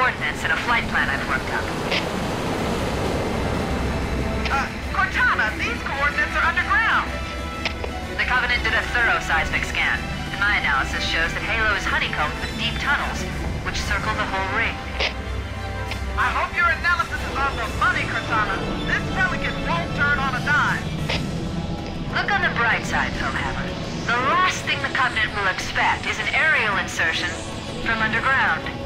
coordinates and a flight plan I've worked up. Uh, Cortana, these coordinates are underground. The Covenant did a thorough seismic scan, and my analysis shows that Halo is honeycombed with deep tunnels, which circle the whole ring. I hope your analysis is on the money, Cortana. This relic won't turn on a dime. Look on the bright side, Foehammer. The last thing the Covenant will expect is an aerial insertion from underground.